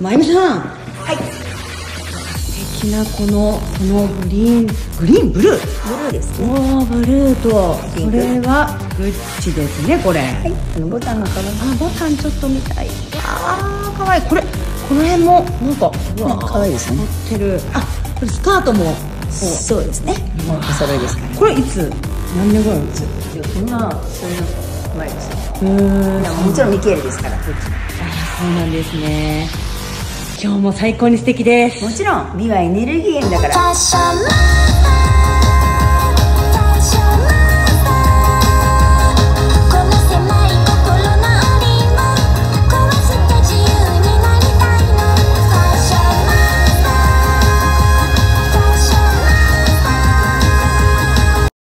まゆみさん。はい。素敵なこのこのグリーングリーンブルー。ブルーですね。おおブルーと。これはグッチですねこれ、はい。あのボタンがかわあボタンちょっと見たい。あーかわいい。これこの辺もなんかうわね可愛いですね。持ってるあこれスカートもこそうですね。もうお揃いですからうこれいつ？何年ぐらいのいついやこんなそれの前ですよもちろんミケールですからそうなんですね今日も最高に素敵です。もちろん美はエネルギー源だから